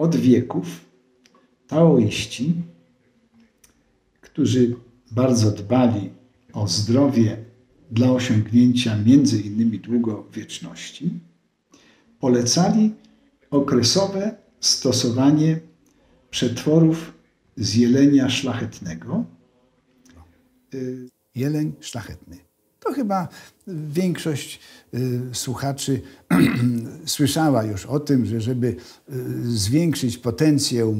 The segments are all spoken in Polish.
od wieków taoiści, którzy bardzo dbali o zdrowie dla osiągnięcia między innymi długowieczności, polecali okresowe stosowanie przetworów z jelenia szlachetnego. Y, jeleń szlachetny. To chyba większość y, słuchaczy słyszała już o tym, że żeby y, zwiększyć potencję u,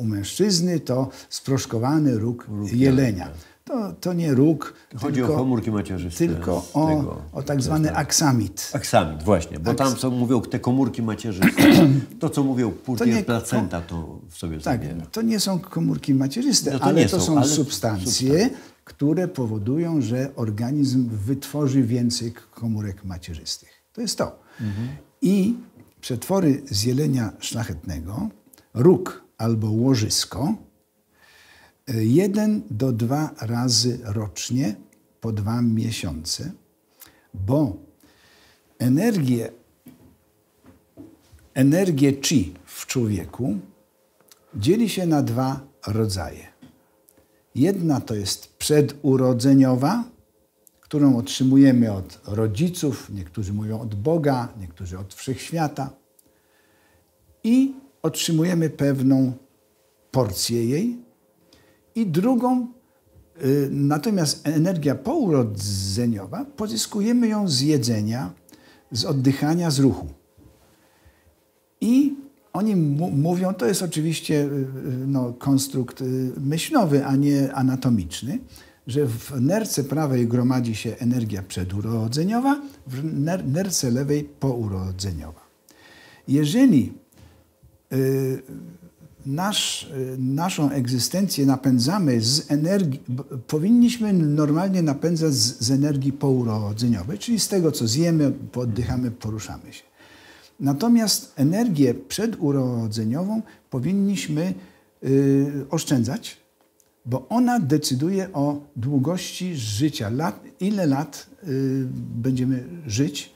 u mężczyzny, to sproszkowany róg, róg jelenia. To, to nie róg. Chodzi tylko, o komórki macierzyste. Tylko o, o tak zwany aksamit. Aksamit, właśnie, bo tam co mówią te komórki macierzyste, to co mówią purtier placenta, to w sobie tak. To nie są komórki macierzyste, No to ale nie to są, są substancje, substancje. Które powodują, że organizm wytworzy więcej komórek macierzystych. To jest to. I przetwory z jelenia szlachetnego, róg albo łożysko, y, jeden do dwa razy rocznie po dwa miesiące, bo energię, energię chi w człowieku dzieli się na dwa rodzaje. Jedna to jest przedurodzeniowa, którą otrzymujemy od rodziców, niektórzy mówią od Boga, niektórzy od wszechświata. I otrzymujemy pewną porcję jej. I drugą, y, natomiast energia pourodzeniowa, pozyskujemy ją z jedzenia, z oddychania, z ruchu. I oni mówią, to jest oczywiście y, y, no, konstrukt y, myślowy, a nie anatomiczny, że w nerce prawej gromadzi się energia przedurodzeniowa, w ner- nerce lewej pourodzeniowa. Jeżeli y, nasz, naszą egzystencję napędzamy z energii, powinniśmy normalnie napędzać z, z energii pourodzeniowej, czyli z tego, co zjemy, oddychamy, poruszamy się. Natomiast energię przedurodzeniową powinniśmy y, oszczędzać, bo ona decyduje o długości życia, lat, ile lat y, będziemy żyć.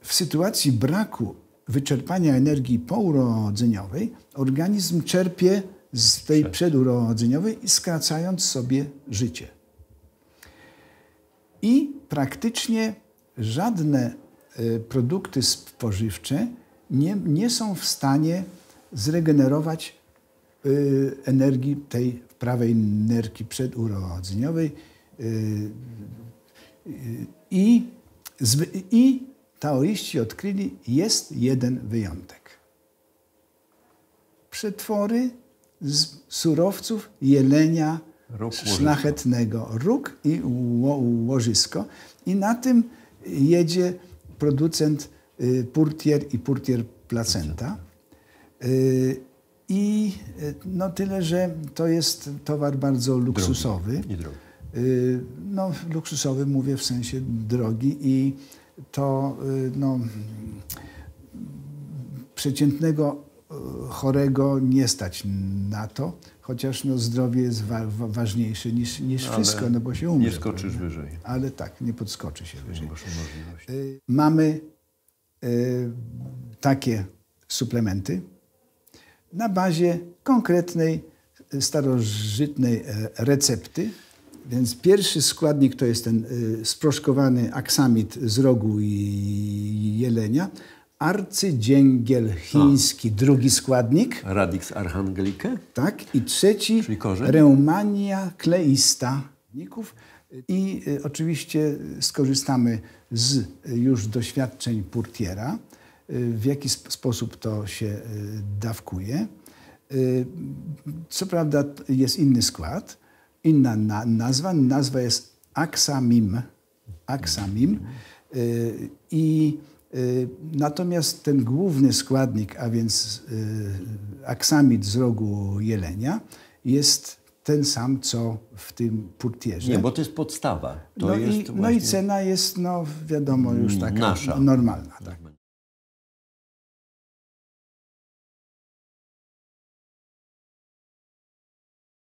W sytuacji braku wyczerpania energii pourodzeniowej organizm czerpie z tej przedurodzeniowej, skracając sobie życie. I praktycznie żadne produkty spożywcze nie, nie są w stanie zregenerować y, energii tej prawej nerki przedurodzeniowej y, y, i, i taoiści odkryli, jest jeden wyjątek. Przetwory z surowców jelenia Róg, łożysko. szlachetnego. Róg i ło- łożysko. I na tym jedzie producent y, Purtier i Purtier Placenta. Y, I y, no tyle, że to jest towar bardzo luksusowy. I drogi. No, luksusowy mówię w sensie drogi i to no, przeciętnego chorego nie stać na to, chociaż no, zdrowie jest wa wa ważniejsze niż, niż Ale wszystko, no bo się umrze. Nie skoczysz prawda? wyżej. Ale tak, nie podskoczy się wyżej. Y, Mamy y, takie suplementy na bazie konkretnej, starożytnej e, recepty. Więc pierwszy składnik to jest ten y, sproszkowany aksamit z rogu i jelenia. Arcydzięgiel chiński, drugi składnik. Radix archangelike? Tak, i trzeci reumania kleista. I y, oczywiście skorzystamy z y, już doświadczeń Purtiera, y, w jaki sp- sposób to się y, dawkuje. Y, Co prawda jest inny skład, inna na, nazwa. Nazwa jest aksamim. Aksamim. Y, I natomiast ten główny składnik, a więc y, aksamit z rogu jelenia, jest ten sam, co w tym purtierze. Nie, bo to jest podstawa. To no, jest i, no i właśnie- cena jest, no wiadomo, już taka Nasza. normalna. Tak.